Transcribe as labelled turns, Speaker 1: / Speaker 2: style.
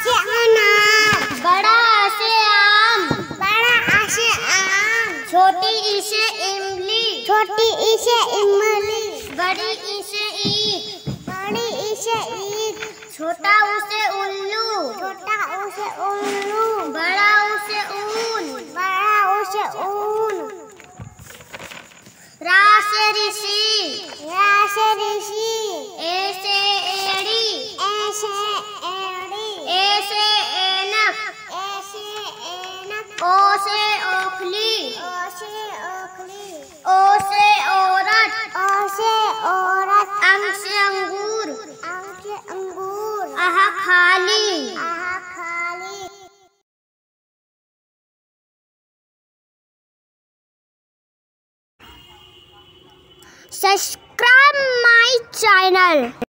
Speaker 1: से बड़ा से आम।
Speaker 2: बड़ा से आम। छोटी इसे इमली। छोटी इसे इमली।
Speaker 1: बड़ी इसे ईद बड़ी
Speaker 2: इसे ईद छोटा उसे उल्लू।
Speaker 1: छोटा उसे उल्लू।
Speaker 2: बड़ा उसे ऊन।
Speaker 1: बड़ा उसे ऊन।
Speaker 2: से ऋषि।
Speaker 1: रा ऋषि।
Speaker 2: ऐसे से एड़ी।
Speaker 1: ए से
Speaker 2: ओ से ओखली।
Speaker 1: ओ से ओखली।
Speaker 2: ओ से औरत।
Speaker 1: ओ से औरत।
Speaker 2: अंग से अंगूर।
Speaker 1: अंग से अंगूर।
Speaker 2: आहा खाली।
Speaker 1: आहा खाली।
Speaker 2: Subscribe my channel.